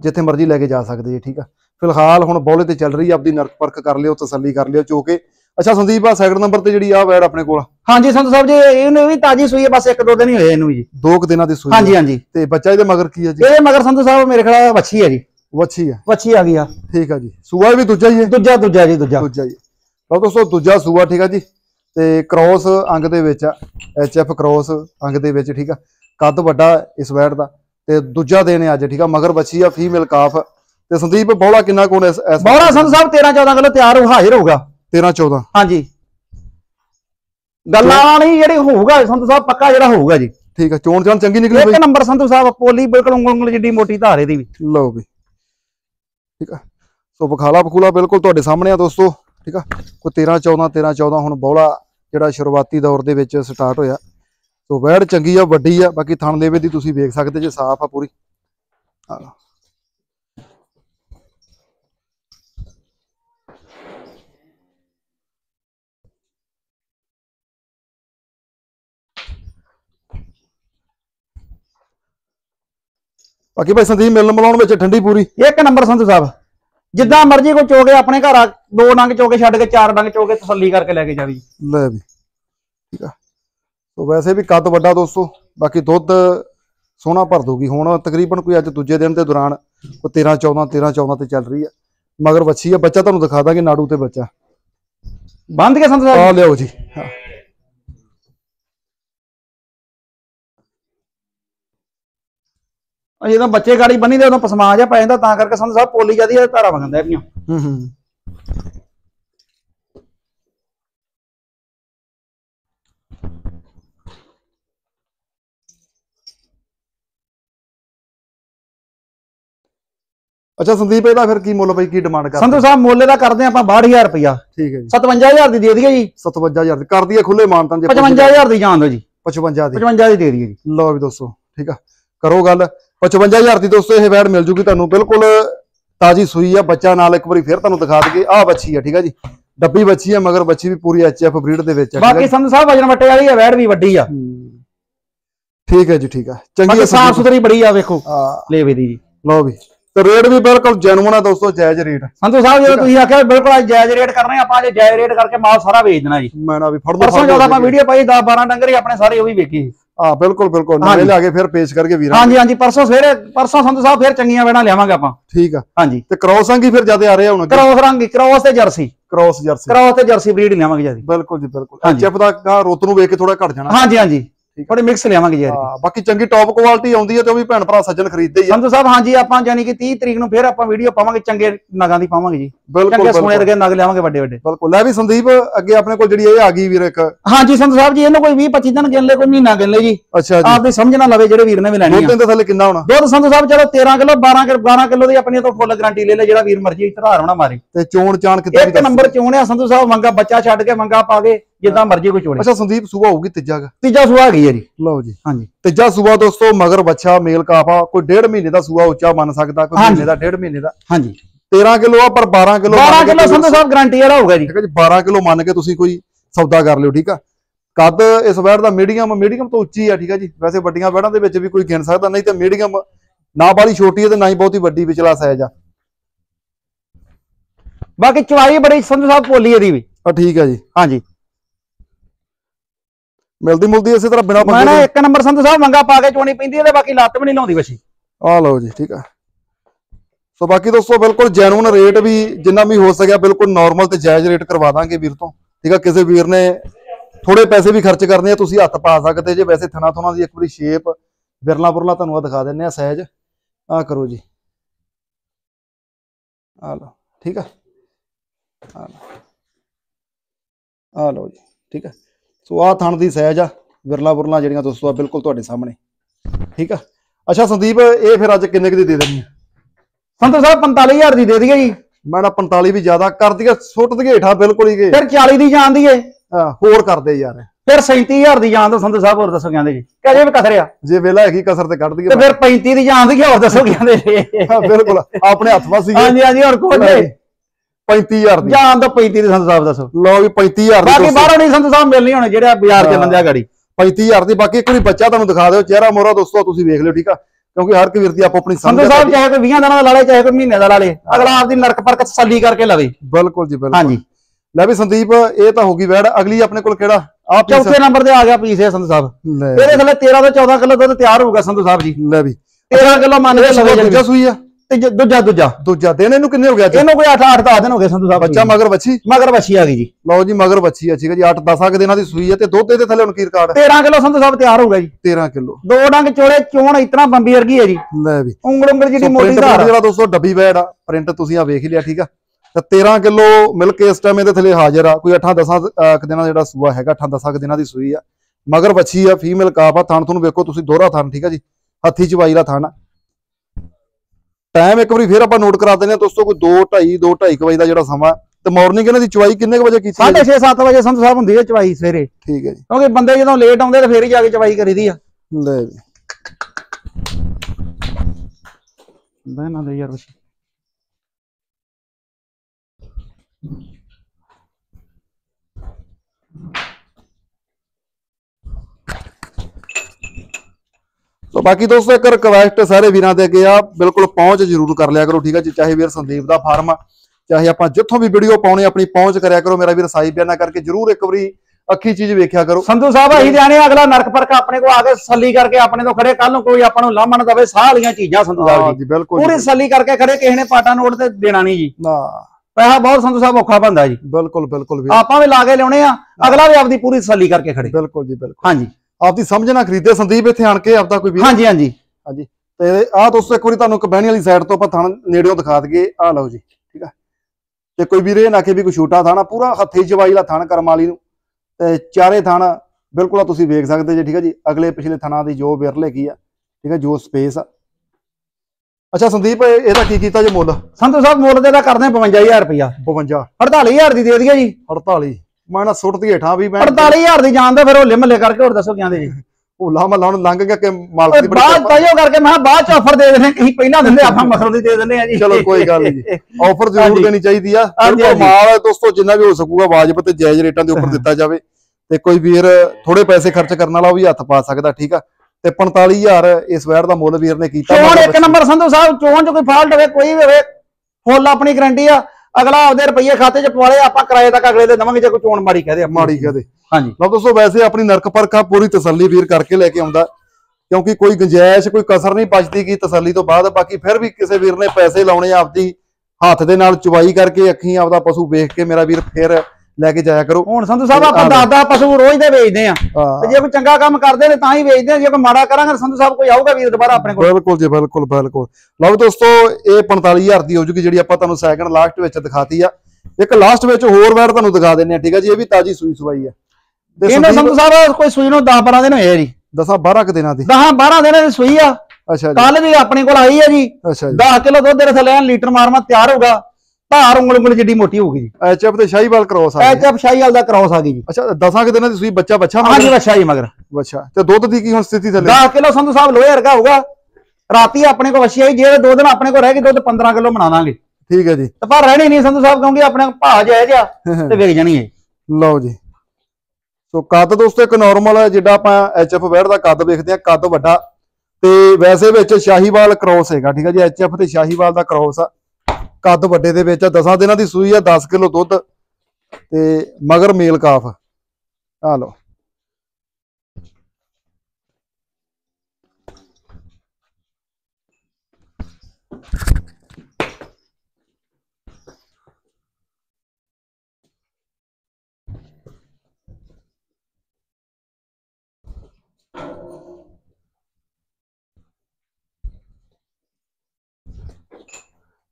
ਜਿੱਥੇ ਮਰਜ਼ੀ ਲੈ ਕੇ ਜਾ ਸਕਦੇ ਜੀ ਠੀਕ ਆ। ਫਿਲਹਾਲ ਹੁਣ ਬੌਲੇ ਤੇ ਚੱਲ ਰਹੀ ਆ ਆਪਦੀ ਨਰਕ ਪਰਖ ਕਰ ਲਿਓ ਤਸੱਲੀ ਕਰ ਲਿਓ ਚੋਕੇ ਅੱਛਾ ਸੰਦੀਪ ਆ ਸੈਕਿੰਡ ਨੰਬਰ ਤੇ ਜਿਹੜੀ ਆ ਵੈੜ ਆਪਣੇ ਕੋਲ ਹਾਂਜੀ ਸੰਧੂ ਸਾਹਿਬ ਜੀ ਇਹਨੂੰ ਵੀ ਤਾਜੀ ਸੂਈ ਆ ਬਸ ਇੱਕ ਦੋ ਦਿਨ ਹੀ ਹੋਏ ਇਹਨੂੰ ਜੀ। ਦੋ ਕੁ ਦਿਨਾਂ ਦੀ ਸੂਈ। ਹਾਂਜੀ ਹਾਂਜੀ। ਤੇ ਬੱਚਾ ਇਹਦੇ ਮਗਰ ਕੀ ਆ ਜੀ? ਇਹਦੇ ਮਗਰ ਸੰਧੂ ਸਾਹਿਬ ਮੇਰੇ ਖਿਆਲ ਵੱਛੀ ਆ ਜੀ। ਵੱਛੀ ਆ ਵੱਛੀ ਆ ਗਈ ਆ। ਠੀਕ ਆ ਜੀ। ਸੂਆ ਵੀ ਦੂਜਾ ਹੀ ਹੈ। ਦੂਜਾ ਦੂਜਾ ਜੀ ਦੂਜਾ। ਦੂਜਾ ਹੀ ਲਓ ਦੋਸਤੋ ਦੂਜਾ ਸੂਆ ਠੀਕ ਆ ਜੀ। ਤੇ ਕ੍ਰੋਸ ਅੰਗ ਦੇ ਵਿੱਚ ਆ ਐਚ ਐਫ ਕ੍ਰੋਸ ਅੰਗ ਦੇ ਵਿੱਚ ਠੀਕ ਆ। ਕੱਦ ਵੱਡਾ ਇਸ ਵੈੜ ਦਾ। ਤੇ ਦੂਜਾ ਦਿਨ ਹੈ ਅੱਜ ਠੀਕ ਆ। ਮਗਰ ਬੱਚੀ ਆ ਫੀਮੇਲ ਕਾਫ। ਤੇ ਸੰਦੀਪ ਬੌਲਾ ਕਿੰਨਾ ਕੋਣ ਇਸ ਬੌੜਾ ਸੰਧੂ ਸਾਹਿਬ 13 14 ਕਿਲੋ ਤਿਆਰ ਹੋ ਹਾਜ਼ਰ ਹੋਊਗਾ। 13 14 ਹਾਂਜੀ। ਗੱਲਾਂ ਨਹੀਂ ਜਿਹੜੀ ਹੋਊਗਾ ਸੰਧੂ ਸਾਹਿਬ ਪੱਕਾ ਜਿਹੜਾ ਹੋਊਗਾ ਜੀ। ਠੀਕ ਆ। ਚੋਣ ਚਾਣ ਚੰਗੀ ਨਿਕਲੀ ਇੱਕ ਨੰਬਰ ਸੰਧੂ ਸਾਹਿਬ ਪੋਲੀ ਬਿਲਕੁਲ ਉਂਗਲ ਉਂਗਲ ਜਿੱਡੀ ਮੋਟੀ ਧਾਰੇ ਦੀ ਵੀ। ਲਓ ਵੀ ਠੀਕ ਆ? ਸੋ ਬਖਾਲਾ ਬਖੂਲਾ ਬਿਲਕੁਲ ਤੁਹਾਡੇ ਸਾਹਮਣੇ ਆ ਦੋਸਤੋ, ਠੀਕ ਆ? ਕੋਈ 13 14 13 14 ਹੁਣ ਬੌਲਾ ਜਿਹੜਾ ਸ਼ੁਰੂਆਤੀ ਦੌਰ ਦੇ ਵਿੱਚ ਸਟਾਰਟ ਹੋਇਆ। ਸੋ ਵੈੜ ਚੰਗੀ ਆ, ਵੱਡੀ ਆ, ਬਾਕੀ ਥਣ ਦੇਵੇ ਦੀ ਤੁਸੀਂ ਵੇਖ ਸਕਦੇ ਜੇ ਸਾਫ਼ ਆ ਪੂਰੀ। ਆ ਬਾਕੀ ਭਾਈ ਸੰਦੀਪ ਮਿਲਣ ਮਿਲਾਉਣ ਵਿੱਚ ਠੰਡੀ ਪੂਰੀ। ਇੱਕ ਨੰਬਰ ਸੰਧੂ ਸਾਹਿਬ ਜਿੱਦਾਂ ਮਰਜ਼ੀ ਕੋਈ ਚੋਗੇ ਆਪਣੇ ਘਰ ਆ ਦੋ ਡੰਗ ਚੋਗੇ ਛੱਡ ਕੇ ਚਾਰ ਡੰਗ ਚੋਗੇ ਤਸੱਲੀ ਕਰਕੇ ਲੈ ਕੇ ਜਾਵੀ। ਲੈ ਵੀ ਠੀਕ ਆ। ਸੋ ਵੈਸੇ ਵੀ ਕੱਦ ਵੱਡਾ ਦੋਸਤੋ ਬਾਕੀ ਦੁੱਧ ਸੋਹਣਾ ਭਰ ਦੂਗੀ ਹੁਣ ਤਕਰੀਬਨ ਕੋਈ ਅੱਜ ਦੂਜੇ ਦਿਨ ਦੇ ਦੌਰਾਨ ਉਹ 13 14 13 14 ਤੇ ਚੱਲ ਰਹੀ ਆ। ਮਗਰ ਵੱਛੀ ਆ ਬੱਚਾ ਤੁਹਾਨੂੰ ਦਿਖਾ ਦਾਂਗੇ ਨਾੜੂ ਤੇ ਬੱਚਾ। ਬੰਦ ਕੇ ਆ ਸਾਹਿਬ। ਲਿਓ ਜੀ। ਹਾਂ। ਜਦੋਂ ਬੱਚੇ ਗਾੜੀ ਬੰਨੀ ਦੇ ਉਦੋਂ ਪਸਮਾ ਜਾ ਪੈ ਜਾਂਦਾ ਤਾਂ ਕਰਕੇ ਸੰਧੂ ਸਾਹਿਬ ਪੋਲੀ ਜਾਂਦੀ ਹੈ ਧਾਰਾ ਵਗੰਦਾ ਇਹਦੀਆਂ ਹੂੰ ਹੂੰ। ਅੱਛਾ ਸੰਦੀਪ ਇਹਦਾ ਫਿਰ ਕੀ ਮੁੱਲ ਬਈ ਕੀ ਡਿਮਾਂਡ ਕਰਦੇ? ਸੰਧੂ ਸਾਹਿਬ ਮੁੱਲ ਦਾ ਕਰਦੇ ਆਪਾਂ 62000 ਰੁਪਇਆ ਠੀਕ ਹੈ ਜੀ। 57000 ਦੀ ਦੇ ਦਈਏ ਜੀ। 57000 ਦੀ। ਕਰ ਦਈਏ ਖੁੱਲੇ ਮਾਨਤਾਂ ਜੇ 55000 ਦੀ ਜਾਣ ਦਿਓ ਜੀ। 55 ਦੀ। 55 ਦੀ ਦੇ ਦਈਏ ਜੀ। ਲਓ ਵੀ ਦੋਸਤੋ ਠੀਕ ਆ। ਕਰੋ ਗੱਲ। 55000 ਦੀ ਦੋਸਤੋ ਇਹ ਵੈੜ ਮਿਲ ਜੂਗੀ ਤੁਹਾਨੂੰ। ਬਿਲਕੁਲ ਤਾਜੀ ਸੂਈ ਆ ਬੱਚਾ ਨਾਲ ਇੱਕ ਵਾਰੀ ਫਿਰ ਤੁਹਾਨੂੰ ਦਿਖਾ ਦਈਏ। ਆਹ ਬੱਚੀ ਆ ਠੀਕ ਆ ਜੀ। ਡੱਬੀ ਬੱਚੀ ਆ ਮਗਰ ਬੱਚੀ ਵੀ ਪੂਰੀ ਐਚਐਫ ਬਰੀਡ ਦੇ ਵਿੱਚ ਆ ਆ ਬਾਕੀ? ਸੰਧੂ ਸਾਹਿਬ ਵਜਨ ਵੱਟੇ ਵਾਲੀ ਹੈ ਵੈੜ ਵੀ ਵੱਡੀ ਆ। ਠੀਕ ਹੈ ਜੀ ਠੀਕ ਆ। ਚੰਗੀ ਆ ਸਾਫ਼ ਸੁਥਰੀ ਬੜੀ ਆ ਵੇਖੋ। ਆ ਲੇਵੇ ਦੀ। ਜੀ ਲਓ ਵੀ। ਤੇ ਰੇਟ ਵੀ ਬਿਲਕੁਲ ਜੈਨੂਨ ਆ ਦੋਸਤੋ ਜਾਇਜ਼ ਰੇਟ। ਸੰਧੂ ਸਾਹਿਬ ਜਦੋਂ ਤੁਸੀਂ ਆਖਿਆ ਬਿਲਕੁਲ ਜਾਇਜ਼ ਰੇਟ ਕਰਨੇ ਆਪਾਂ ਜੇ ਜਾਇਜ਼ ਰੇਟ ਕਰਕੇ ਮਾਲ ਸਾਰਾ ਵੇਚ ਦੇਣਾ ਜੀ। ਮੈਂ ਨਾ ਵੀ ਫੜ ਲਓ ਪਰਸੋਂ ਜਦੋਂ ਆਪਾਂ ਵੀਡੀਓ ਪਾਈ 10 12 ਡੰਗਰ ਹੀ ਆਪਣੇ ਸਾਰੇ ਉਹ ਵੀ ਵੇਖੀ। ਹਾਂ ਬਿਲਕੁਲ ਬਿਲਕੁਲ। ਹਾਂਜੀ। ਲਿਆ ਕੇ ਫਿਰ ਪੇਸ਼ ਕਰਕੇ ਵੀਰਾਂ ਹਾਂਜੀ ਹਾਂਜੀ ਪਰਸੋਂ ਸਵੇਰੇ ਪਰਸੋਂ ਸੰਧੂ ਸਾਹਿਬ ਫਿਰ ਚੰਗੀਆਂ ਵੇਣਾ ਲਿਆਵਾਂਗੇ ਆਪਾਂ। ਠੀਕ ਆ। ਹਾਂਜੀ। ਤੇ ਕ੍ਰੋਸਾਂ ਕੀ ਫਿਰ ਜ਼ਿਆਦਾ ਆ ਰਹੇ ਹੁਣ ਕ੍ਰੋਸ ਰੰਗ ਕ੍ਰੋਸ ਤੇ ਜਰਸੀ। Cross Jersey. ਕ੍ਰੋਸ ਤੇ ਜਰਸੀ ਬਰੀਡ ਲਿਆਵਾਂਗੇ ਜੀ ਬਿਲਕੁਲ ਜੀ ਬਿਲਕੁਲ। ਐਚਐਫ ਦਾ ਰੁੱਤ ਨੂੰ ਵੇਖ ਕੇ ਥੋੜਾ ਘਟ ਜਾਣਾ। ਹਾਂਜੀ ਹਾਂਜੀ। ਥੋੜੀ ਮਿਕਸ ਲਿਆਵਾਂਗੇ ਜੀ ਹਾਂ ਬਾਕੀ ਚੰਗੀ ਟੌਪ ਕੁਆਲਿਟੀ ਆਉਂਦੀ ਹੈ ਤੇ ਉਹ ਵੀ ਭੈਣ ਭਰਾ ਸੱਜਣ ਖਰੀਦਦੇ ਹੀ ਆ। ਸੰਧੂ ਸਾਹਿਬ ਹਾਂਜੀ ਆਪਾਂ ਜਾਨੀ ਕਿ 30 ਤਰੀਕ ਨੂੰ ਫਿਰ ਆਪਾਂ ਵੀਡੀਓ ਪਾਵਾਂਗੇ ਚੰਗੇ ਨਗਾਂ ਦੀ ਪਾਵਾਂਗੇ ਜੀ। ਬਿਲਕੁਲ ਚੰਗੇ ਸੋਨੇ ਵਰਗੇ ਨਗ ਲਿਆਵਾਂਗੇ ਵੱਡੇ ਵੱਡੇ। ਬਿਲਕੁਲ। ਲੈ ਵੀ ਸੰਦੀਪ ਅੱਗੇ ਆਪਣੇ ਕੋਲ ਜਿਹੜੀ ਇਹ ਆ ਗਈ ਵੀਰ ਇੱਕ। ਹਾਂਜੀ ਸੰਧੂ ਸਾਹਿਬ ਜੀ ਇਹਨੂੰ ਕੋਈ 20 25 ਦਿਨ ਗਿਣ ਲੈ ਕੋਈ ਮਹੀਨਾ ਗਿਣ ਲੈ ਜੀ। ਅੱਛਾ ਜੀ। ਆਪਦੀ ਸਮਝ ਨਾ ਲਵੇ ਜਿਹੜੇ ਵੀਰ ਨੇ ਵੀ ਲੈਣੀ ਦੁੱਧ ਆ। ਦਿਨ ਦੇ ਥੱਲੇ ਕਿੰਨਾ ਹੋਣਾ? ਦੁੱਧ ਸੰਧੂ ਸਾਹਿਬ ਚਲੋ 13 ਕਿਲੋ 12 ਕਿਲੋ 12 ਕਿਲੋ ਦੀ ਆਪਣੀ ਤੋਂ ਫੁੱਲ ਗਾਰੰਟੀ ਲੈ ਲੈ ਜਿਹੜਾ ਵੀਰ ਮਰਜ਼ੀ ਧਾਰ ਹੋਣਾ ਮਾਰੇ। ਤੇ ਚੋਣ ਚਾਣ ਕਿੱਦਾਂ ਦੀ ਇੱਕ ਨੰਬਰ ਚੋਣਿਆ ਸੰਧੂ ਸਾਹਿਬ ਮੰਗਾ ਬੱਚਾ ਛੱਡ ਕੇ ਮੰਗਾ ਪਾ ਕੇ। ਜਿੱਦਾਂ ਮਰਜ਼ੀ ਕੋਈ ਚੋਣੇ। ਅੱਛਾ ਸੰਦੀਪ ਸੂਬਾ ਹੋਊਗੀ ਤੀਜਾ ਗਾ ਤੀਜਾ ਸੁਆ ਗਈ ਹੈ ਜੀ। ਲਓ ਜੀ। ਹਾਂਜੀ। ਤੀਜਾ ਸੂਬਾ ਦੋਸਤੋ ਮਗਰ ਬੱਚਾ ਮੇਲ ਕਾਫਾ ਕੋਈ ਡੇਢ ਮਹੀਨੇ ਦਾ ਸੂਆ ਉੱਚਾ ਮੰਨ ਸਕਦਾ ਕੋਈ। ਮਹੀਨੇ ਦਾ ਡੇਢ ਮਹੀਨੇ ਦਾ। ਹਾਂਜੀ। 13 ਕਿਲੋ ਆ ਪਰ 12 kilo 12 kilo Sandhu Sahib guarantee ਵਾਲਾ ਹੋਊਗਾ ਜੀ। ਠੀਕ ਹੈ ਜੀ 12 ਕਿਲੋ ਮੰਨ ਕੇ ਤੁਸੀਂ ਕੋਈ ਸੌਦਾ ਕਰ ਲਿਓ ਠੀਕ ਆ? ਕੱਦ ਇਸ ਵੈੜ ਦਾ ਮੀਡੀਅਮ ਮੀਡੀਅਮ ਤੋਂ ਉੱਚੀ ਆ ਠੀਕ ਆ ਜੀ। ਵੈਸੇ ਵੱਡੀਆਂ ਵੈੜਾਂ ਦੇ ਵਿੱਚ ਵੀ ਕੋਈ ਗਿਣ ਸਕਦਾ ਨਹੀਂ ਤੇ ਮੀਡੀਅਮ ਨਾ ਬਾਲੀ ਛੋਟੀ ਹੈ ਤੇ ਨਾ ਹੀ ਬਹੁਤੀ ਵੱਡੀ ਵਿਚਲਾ ਸਾਈਜ਼ ਆ। ਬਾਕੀ ਚਵਾਈ ਬੜੀ ਸੰਧੂ ਸਾਹਿਬ ਭੋਲੀ ਇਹਦੀ ਵੀ। ਆ ਠੀਕ ਹੈ ਜੀ। ਹਾਂਜੀ। ਮਿਲਦੀ ਮੁਲਦੀ ਇਸੇ ਤਰ੍ਹਾਂ ਬਿਨਾ ਮੈਂ ਨਾ ਇੱਕ ਨੰਬਰ ਸੰਧੂ ਸਾਹਿਬ ਮੰਗਾ ਪਾ ਕੇ ਚੋਣੀ ਪੈਂਦੀ ਹੈ ਤੇ ਬਾਕੀ ਲੱਤ ਵੀ ਨਹੀਂ ਲਾਉਂਦੀ ਵਸ਼ੀ ਆ ਲਓ ਜੀ ਠੀਕ ਆ। ਸੋ ਬਾਕੀ ਦੋਸਤੋ ਬਿਲਕੁਲ ਜੈਨੂਨ ਰੇਟ ਵੀ ਜਿੰਨਾ ਵੀ ਹੋ ਸਕਿਆ ਬਿਲਕੁਲ ਨਾਰਮਲ ਤੇ ਜਾਇਜ਼ ਰੇਟ ਕਰਵਾ ਦਾਂਗੇ ਵੀਰ ਤੋਂ। ਠੀਕ ਆ ਕਿਸੇ ਵੀਰ ਨੇ ਥੋੜੇ ਪੈਸੇ ਵੀ ਖਰਚ ਕਰਨੇ ਆ ਤੁਸੀਂ ਹੱਥ ਪਾ ਸਕਦੇ ਜੇ। ਵੈਸੇ ਥਣਾ ਥੁਣਾ ਦੀ ਇੱਕ ਵਾਰੀ ਸ਼ੇਪ ਵਿਰਲਾ ਬੁਰਲਾ ਤੁਹਾਨੂੰ ਆ ਦਿਖਾ ਦਿੰਨੇ ਆ ਸਹਿਜ। ਆ ਕਰੋ ਜੀ। ਆ ਲਓ ਠੀਕ ਆ। ਆ ਲਓ ਜੀ ਠੀਕ ਆ। ਸੋ ਆ ਥਣ ਦੀ ਸਹਿਜ ਆ ਵਿਰਲਾ ਬੁਰਲਾ ਜਿਹੜੀਆਂ ਦੋਸਤੋ ਆ ਬਿਲਕੁਲ ਤੁਹਾਡੇ ਸਾਹਮਣੇ। ਠੀਕ ਆ? ਅੱਛਾ ਸੰਦੀਪ ਇਹ ਫਿਰ ਅੱਜ ਕਿੰਨੇ ਕੁ ਦੀ ਦੇ ਦੇਣੀ ਆ? ਸੰਧੂ ਸਾਹਿਬ 45000 ਦੀ ਦੇ ਦਈਏ ਜੀ। ਮੈਂ ਨਾ 45 ਵੀ ਜ਼ਿਆਦਾ ਕਰ ਦਈਏ ਸੁੱਟ ਦਈਏ ਹੇਠਾਂ ਬਿਲਕੁਲ ਹੀ ਗਏ ਫਿਰ 40 ਦੀ ਜਾਣ ਦੀਏ ਹੋਰ ਕਰਦੇ ਯਾਰ। ਫਿਰ 37000 ਦੀ ਜਾਣ ਤੋਂ ਸੰਧੂ ਸਾਹਿਬ ਹੋਰ ਦੱਸੋ ਕਹਿੰਦੇ ਜੀ। ਕਹੇ ਵੀ ਕਸਰਿਆ ਜੇ ਵੇਲਾ ਹੈਗੀ ਕਸਰ ਤੇ ਕੱਢ ਦਈਏ ਤੇ ਫਿਰ? 35 ਦੀ ਜਾਣ ਦੀ ਹੋਰ ਦੱਸੋ ਕਹਿੰਦੇ ਬਿਲਕੁਲ। ਆਪਣੇ ਹੱਥ ਵਸ ਹਾਂਜੀ ਹਾਂਜੀ ਹੋਰ ਕੋਈ ਨਹੀਂ। 35000 ਦੀ। ਜਾਣ ਤੋਂ 35 ਦੀ ਸੰਧੂ ਸਾਹਿਬ ਦੱਸੋ। ਲਓ ਵੀ 35000 ਦੀ ਬਾਕੀ ਬਾਹਰੋਂ ਨਹੀਂ ਸੰਧੂ ਸਾਹਿਬ ਮਿਲਣੀ ਹੁਣ ਜਿਹੜਾ ਬਾਜ਼ਾਰ ਚੱਲਣ ਦਿਆ ਗਾੜੀ। 35000 ਦੀ ਬਾਕੀ ਇੱਕ ਵਾਰੀ ਬੱਚਾ ਤੁਹਾਨੂੰ ਦਿਖਾ ਦਿਓ ਚਿਹਰਾ ਮੋਰਾ ਦੋਸਤੋ ਤੁਸੀਂ ਵੇਖ ਲਿਓ ਠੀਕ ਆ? ਕਿਉਂਕਿ ਹਰ ਇੱਕ ਵੀਰ ਦੀ ਆਪੋ ਆਪਣੀ ਆ ਸਾਹਿਬ। ਚਾਹੇ ਕੋਈ 20 ਦਿਨਾਂ ਦਾ ਲਾ ਲੇ ਚਾਹੇ ਕੋਈ ਮਹੀਨੇ ਦਾ ਲਾ ਲੇ ਅਗਲਾ ਆਪਦੀ ਨਰਕ ਪਰਕ ਤਸੱਲੀ ਕਰਕੇ ਲਵੇ। ਬਿਲਕੁਲ ਜੀ ਬਿਲਕੁਲ। ਹਾਂਜੀ। ਲੈ ਵੀ ਸੰਦੀਪ ਇਹ ਤਾਂ ਹੋ ਗਈ ਵੈੜ ਅਗਲੀ ਆਪਣੇ ਕੋਲ ਕਿਹੜਾ? ਆ ਚੌਥੇ ਨੰਬਰ ਤੇ ਆ ਗਿਆ ਪੀਸ ਇਹ ਸੰਧੂ ਸਾਹਿਬ। ਇਹਦੇ ਥੱਲੇ 13 ਤੋਂ 14 ਕਿਲੋ ਦੁੱਧ ਤਿਆਰ ਹੋਊਗਾ ਸੰਧੂ ਸਾਹਿਬ ਜੀ। ਲੈ ਵੀ। 13 ਕਿਲੋ ਮੰਨ ਕੇ ਲਵੇ ਦੂਜਾ ਸੂਈ ਆ। ਤੇ ਜ- ਦੂਜਾ ਦੂਜਾ। ਦੂਜਾ ਦਿਨ ਇਹਨੂੰ ਕਿੰਨੇ ਹੋ ਗਿਆ ਅੱਜ? ਇਹਨੂੰ ਕੋਈ 8 8 10 ਦਿਨ ਹੋ ਗਏ ਸੰਧੂ ਸਾਹਿਬ ਬੱਚਾ ਮਗਰ ਬੱਚੀ? ਮਗਰ ਬੱਚੀ ਆ ਗਈ ਜੀ। ਲਓ ਜੀ ਮਗਰ ਬੱਚੀ ਆ ਠੀਕ ਹੈ ਜੀ। 8 10 ਕੁ ਦਿਨਾਂ ਦੀ ਸੂਈ ਹੈ ਤੇ ਦੁੱਧ ਇਹਦੇ ਥੱਲੇ ਹੁਣ ਕੀ ਰਿਕਾਰਡ 13 ਕਿਲੋ ਸੰਧੂ ਸਾਹਿਬ ਤਿਆਰ ਹੋਊਗਾ ਜੀ। 13 ਕਿਲੋ। ਦੋ ਡੰਗ ਚੋੜੇ ਚੋਣ ਇਤਨਾ ਬੰਬੀ ਵਰਗੀ ਹੈ ਜੀ। ਲੈ ਵੀ। ਉਂਗਲ ਉਂਗਲ ਜਿਹੜੀ ਮੋਟੀ ਪ੍ਰਿੰਟ ਧਾਰ। ਜਿਹੜਾ ਦੋਸਤੋ ਡੱਬੀ ਵੈੜ ਆ ਪ੍ਰਿੰਟ ਤੁਸੀਂ ਆ ਵੇਖ ਹੀ ਲਿਆ ਠੀਕ ਆ। ਤੇ 13 ਕਿਲੋ ਮਿਲਕ ਇਸ ਟਾਈਮ ਇਹਦੇ ਥੱਲੇ ਹਾਜ਼ਰ ਆ। ਕੋਈ 8-10 ਦਿਨਾਂ ਦਾ ਜਿਹੜਾ ਸੂਆ ਹੈਗਾ 8-10 ਦਿਨਾਂ ਦੀ ਸੂਈ ਆ। ਮਗਰ ਵੱਛੀ ਆ ਫੀਮੇਲ ਕਾਫ ਆ ਥਣ ਤੁਹਾਨੂੰ ਵੇਖੋ ਤੁਸੀਂ ਦੋਹਰਾ ਥਣ ਠੀਕ ਆ ਜੀ। ਹੱਥੀ ਚਵਾਈ ਦਾ ਥਣ ਆ। ਟਾਈਮ ਇੱਕ ਵਾਰੀ ਫੇਰ ਆਪਾਂ ਨੋਟ ਕਰਾ ਦਿੰਦੇ ਆ ਦੋਸਤੋ ਕੋਈ 2:30 2:30 ਵਜੇ ਦਾ ਜਿਹੜਾ ਸਮਾਂ ਤੇ ਮਾਰਨਿੰਗ ਇਹਨਾਂ ਦੀ ਚਵਾਈ ਕਿੰਨੇ ਵਜੇ ਕੀਤੀ ਹੈ ਜੀ? 6:30 7 ਵਜੇ ਸੰਧੂ ਸਾਹਿਬ ਹੁੰਦੀ ਹੈ ਚਵਾਈ ਸਵੇਰੇ। ਠੀਕ ਹੈ ਜੀ। ਕਿਉਂਕਿ ਬੰਦੇ ਜਦੋਂ ਲੇਟ ਆਉਂਦੇ ਤੇ ਫੇਰ ਹੀ ਜਾ ਕੇ ਚਵਾਈ ਕਰੀਦੀ ਆ। ਲੈ ਜੀ। ਬਹਿਣਾ ਦੇ ਯਾਰ ਵਸ਼ੀ। ਸੋ ਬਾਕੀ ਦੋਸਤੋ ਇੱਕ ਰਿਕਵੈਸਟ ਸਾਰੇ ਵੀਰਾਂ ਦੇ ਅੱਗੇ ਆ। ਬਿਲਕੁਲ ਪਹੁੰਚ ਜ਼ਰੂਰ ਕਰ ਲਿਆ ਕਰੋ ਠੀਕ ਹੈ ਜੀ? ਚਾਹੇ ਵੀਰ ਸੰਦੀਪ ਦਾ ਫਾਰਮ ਆ ਚਾਹੇ ਆਪਾਂ ਜਿੱਥੋਂ ਵੀ ਵੀਡੀਓ ਪਾਉਣੇ ਆਪਣੀ ਪਹੁੰਚ ਕਰਿਆ ਕਰੋ। ਮੇਰਾ ਵੀਰ ਸਾਈ ਬਿਆਨਾ ਕਰਕੇ ਜ਼ਰੂਰ ਇੱਕ ਵਾਰੀ ਅੱਖੀ ਚੀਜ਼ ਵੇਖਿਆ ਕਰੋ। ਸੰਧੂ ਸਾਹਿਬ ਅਸੀਂ ਜਾਣੇ ਅਗਲਾ ਨਰਕ ਪਰਕ ਆਪਣੇ ਕੋ ਆ ਕੇ ਸੱਲੀ ਕਰਕੇ ਆਪਣੇ ਤੋਂ ਖੜੇ। ਕੱਲ ਨੂੰ ਕੋਈ ਆਪਾਂ ਨੂੰ ਲਾਮਣ ਦਵੇ ਸਾਹ ਵਾਲੀਆਂ ਚੀਜ਼ਾਂ ਸੰਧੂ ਸਾਹਿਬ ਜੀ। ਬਿਲਕੁਲ ਪੂਰੀ ਸੱਲੀ ਕਰਕੇ ਖੜੇ ਕਿਸੇ ਨੇ ਪਾਟਾ ਨੋਟ ਤੇ ਦੇਣਾ ਨਹੀਂ ਜੀ। ਨਾ। ਪੈਸਾ ਬਹੁਤ ਸੰਧੂ ਸਾਹਿਬ ਔਖਾ ਬੰਦਾ ਜੀ। ਬਿਲਕੁਲ ਬਿਲਕੁਲ ਵੀਰ। ਆਪਾਂ ਵੀ ਲਾ ਕੇ ਲਿਆਉਣੇ ਆ। ਅਗਲਾ ਵੀ ਆਪਦੀ ਪੂਰੀ ਤਸੱਲੀ ਕਰਕੇ ਖੜੇ। ਬਿਲਕੁਲ ਜੀ ਬਿਲਕੁਲ। ਹਾਂਜੀ। ਆਪਦੀ ਸਮਝ ਨਾ ਖਰੀਦੇ। ਸੰਦੀਪ ਇੱਥੇ ਆਣ ਕੇ ਆਪਦਾ ਕੋਈ ਵੀਰ ਹਾਂਜੀ ਹਾਂਜੀ। ਤੇ ਆਹ ਦੋਸਤੋ ਇੱਕ ਵਾਰੀ ਤੁਹਾਨੂੰ ਕਬੈਣੀ ਵਾਲੀ ਸਾਈਡ ਤੋਂ ਆਪਾਂ ਥਣ ਨੇੜਿਓਂ ਦਿਖਾ ਦਈਏ। ਆਹ ਲਓ ਜੀ ਠੀਕ ਆ। ਤੇ ਕੋਈ ਵੀਰ ਨਾ ਕਿ ਵੀ ਕੋਈ ਛੋਟਾ ਥਾਣਾ ਪੂਰਾ ਹੱਥੀ ਚਵਾਈ ਵਾਲਾ ਥਣ ਕਰਮ ਵਾਲੀ ਨੂੰ। ਤੇ ਚਾਰੇ ਥਣ ਬਿਲਕੁਲ ਆ ਤੁਸੀਂ ਵੇਖ ਸਕਦੇ ਜੀ ਠੀਕ ਆ ਜੀ। ਅਗਲੇ ਪਿਛਲੇ ਥਣਾ ਦੀ ਜੋ ਵਿਰਲੇ ਕੀ ਆ ਠੀਕ ਆ ਜੋ ਸਪੇਸ ਆ। ਅੱਛਾ ਸੰਦੀਪ ਇਹ- ਇਹਦਾ ਕੀ ਕੀਤਾ ਜੇ ਮੁੱਲ? ਸੰਧੂ ਸਾਹਿਬ ਮੁੱਲ ਦੇ ਦਾ ਕਰਦੇ 52000 ਰੁਪਇਆ। 52 48000 ਦੀ ਦੇ ਦਈਏ ਜੀ। 48 ਮੈਂ ਨਾ ਸੁੱਟ ਦੀ ਹੇਠਾਂ ਵੀ ਮੈਂ 48000 ਦੀ ਜਾਣਦੇ ਫਿਰ ਹੋਲੇ ਮਹੱਲੇ ਕਰਕੇ ਹੋਰ ਦੱਸੋ ਕਿਆਂਦੇ ਜੀ। ਭੋਲਾ ਮੱਲਾ ਹੁਣ ਲੰਘ ਗਿਆ ਕਿ ਮਾਲਕ ਦੀ ਬੜੀ ਬਾਅਦ। ਤਾਈਓ ਕਰਕੇ ਮੈਂ ਬਾਅਦ ਚ ਆਫਰ ਦੇ ਦੇਣੇ ਕਹੀਂ ਪਹਿਲਾਂ ਦਿੰਦੇ ਆਪਾਂ ਮਸਲ ਦੀ ਦੇ ਦਿੰਦੇ ਆ ਜੀ। ਚਲੋ ਕੋਈ ਗੱਲ ਨਹੀਂ ਜੀ। ਆਫਰ ਜ਼ਰੂਰ। ਦੇਣੀ ਚਾਹੀਦੀ ਆ। ਬਿਲਕੁਲ। ਮਾਲ ਹੈ ਦੋਸਤੋ ਜਿੰਨਾ ਵੀ ਹੋ ਸਕੂਗਾ ਵਾਜਬ ਤੇ ਜਾਇਜ਼ ਰੇਟਾਂ ਦੇ ਉੱਪਰ ਦਿੱਤਾ ਜਾਵੇ। ਤੇ ਕੋਈ ਵੀਰ ਥੋੜੇ ਪੈਸੇ ਖਰਚ ਕਰਨ ਵਾਲਾ ਉਹ ਵੀ ਹੱਥ ਪਾ ਸਕਦਾ ਠੀਕ ਆ। ਤੇ 45000 ਇਸ ਵੈਰ ਦਾ ਮੁੱਲ ਵੀਰ ਨੇ ਕੀਤਾ। ਚੋਣ ਇੱਕ ਨੰਬਰ ਸੰਧੂ ਸਾਹਿਬ ਚੋਣ ਚ ਕੋਈ ਫਾਲਟ ਹੋਵੇ ਕੋਈ ਵੀ ਹੋਵੇ ਫੁੱਲ ਆਪਣੀ ਗਰੰਟੀ ਆ। ਅਗਲਾ ਆਪਦੇ ਰੁਪਈਏ ਖਾਤੇ ਚ ਪਵਾਲੇ ਆਪਾਂ ਕਿਰਾਏ ਤੱਕ ਅਗਲੇ ਦੇ ਦਵਾਂਗੇ ਜੇ ਕੋਈ ਚੋਣ ਮਾੜੀ ਕਹਦੇ ਮਾੜੀ ਕਹਦੇ। ਹਾਂਜੀ। ਲਓ ਦੋਸਤੋ ਵੈਸੇ ਆਪਣੀ ਨਰਕ ਪਰਖਾ ਪੂਰੀ ਤਸੱਲੀ ਵੀਰ ਕਰਕੇ ਲੈ ਕੇ ਆਉਂਦਾ ਕਿਉਂਕਿ ਕੋਈ ਗੁੰਜਾਇਸ਼ ਕੋਈ ਕਸਰ ਨਹੀਂ ਬਚਦੀ ਕੀ ਤਸੱਲੀ ਤੋਂ ਬਾਅਦ ਬਾਕੀ ਫਿਰ ਵੀ ਕਿਸੇ ਵੀਰ ਨੇ ਪੈਸੇ ਲਾਉਣੇ ਆਪਦੀ ਹੱਥ ਦੇ ਨਾਲ ਚੁਵਾਈ ਕਰਕੇ ਅੱਖੀਂ ਆਪਦਾ ਪਸ਼ੂ ਵੇਖ ਕੇ ਮੇਰਾ ਵੀਰ ਫਿਰ ਲੈ ਕੇ ਜਾਇਆ ਕਰੋ। ਹੁਣ ਸੰਧੂ ਸਾਹਿਬ ਆਪਾਂ ਆ ਲਓ। 10 10 ਪਸ਼ੂ ਰੋਜ਼ ਦੇ ਵੇਚਦੇ ਆ ਤੇ ਜੇ ਕੋਈ ਚੰਗਾ ਕੰਮ ਕਰਦੇ ਨੇ ਤਾਂ ਹੀ ਵੇਚਦੇ ਆ ਜੇ ਕੋਈ ਮਾੜਾ ਕਰਾਂਗੇ ਤਾਂ ਸੰਧੂ ਸਾਹਿਬ ਕੋਈ ਆਊਗਾ ਵੀਰ ਦੁਬਾਰਾ ਆਪਣੇ ਕੋਲ। ਬਿਲਕੁਲ ਜੀ ਬਿਲਕੁਲ ਬਿਲਕੁਲ। ਲਓ ਦੋਸਤੋ ਇਹ 45000 ਦੀ ਹੋ ਜੂਗੀ ਜਿਹੜੀ ਆਪਾਂ ਤੁਹਾਨੂੰ ਸੈਕਿੰਡ ਲਾਸਟ ਵਿੱਚ ਦਿਖਾਤੀ ਆ। ਇੱਕ ਲਾਸਟ ਵਿੱਚ ਹੋਰ ਵੈਰ ਤੁਹਾਨੂੰ ਦਿਖਾ ਦਿੰਨੇ ਆ ਠੀਕ ਆ ਜੀ? ਇਹ ਵੀ ਤਾਜੀ ਸੂਈ ਸਵਾਈ ਆ। ਇਹਨੂੰ ਸੰਧੂ ਸਾਹਿਬ ਕੋਈ ਸੂਈ ਨੂੰ 10 12 ਦਿਨ ਹੋਏ ਜੀ। 10 12 ਕੁ ਦਿਨਾਂ ਦੀ। 10 12 ਦਿਨਾਂ ਦੀ ਸੂਈ ਆ। ਅੱਛਾ ਜੀ। ਕੱਲ ਵੀ ਆਪਣੇ ਕੋਲ ਆਈ ਆ ਜੀ। ਅੱਛਾ ਜੀ। 10 ਕਿਲੋ ਦੁੱਧ ਦੇ ਥੱਲੇ ਲੀਟਰ ਮਾਰਮਾ ਤਿਆਰ ਹੋਊਗਾ। ਧਾਰ ਉਂਗਲ ਉਂਗਲ ਜਿੱਡੀ ਮੋਟੀ ਹੋਊਗੀ ਜੀ। ਐਚਐਫ ਤੇ ਸ਼ਾਹੀਵਾਲ ਕ੍ਰੋਸ ਆ ਐਚ ਐਫ ਸ਼ਾਹੀ ਵਾਲ ਦਾ ਕ੍ਰਾਸ ਆ ਗਈ ਜੀ। ਅੱਛਾ 10 ਕੁ ਦਿਨਾਂ ਦੀ ਸੂਈ ਬੱਚਾ ਬੱਚਾ ਬੱਚਾ ਜੀ ਮਗਰ। ਅੱਛਾ ਤੇ ਦੁੱਧ ਦੀ ਕੀ ਹੁਣ ਸਥਿਤੀ ਥੱਲੇ? 10 ਕਿਲੋ ਸੰਧੂ ਸਾਹਿਬ ਲੋਹੇ ਵਰਗਾ ਹੋਊਗਾ। ਰਾਤੀ ਆਪਣੇ ਕੋਲ ਵਛੀ ਆਈ ਜੇ ਦੋ ਦਿਨ ਆਪਣੇ ਕੋਲ ਰਹਿ ਗਈ ਦੁੱਧ 15 ਕਿਲੋ ਬਣਾ ਦਾਂਗੇ। ਠੀਕ ਹੈ ਜੀ। ਤੇ ਪਰ ਰਹਿਣੀ ਨਹੀਂ ਸੰਧੂ ਸਾਹਿਬ ਕਿਉਂਕਿ ਆਪਣੇ ਭਾਅ ਜਾਇਜ਼ ਆ ਤੇ ਵਿਕ ਜਾਣੀ ਹੈ ਲਓ ਜੀ। ਸੋ ਕੱਦ ਦੋਸਤੋ ਇੱਕ ਨਾਰਮਲ ਹੈ ਜਿਹੜਾ ਆਪਾਂ ਐਚਐਫ ਵੈਰ ਦਾ ਕੱਦ ਵੇਖਦੇ ਆ ਕੱਦ ਵੱਡਾ। ਤੇ ਵੈਸੇ ਵਿੱਚ ਸ਼ਾਹੀਵਾਲ ਕ੍ਰੋਸ ਹੈਗਾ ਠੀਕ ਹੈ ਜੀ? ਐਚਐਫ ਤੇ ਸ਼ਾਹੀਵਾਲ ਦਾ ਕ੍ਰੋਸ ਆ। ਕੱਦ ਵੱਡੇ ਦੇ ਵਿੱਚ 10 ਦਿਨਾਂ ਦੀ ਸੂਈ ਆ 10 ਕਿਲੋ ਦੁੱਧ ਤੇ ਮਗਰ ਮੇਲ ਕਾਫ। ਆ ਲਓ।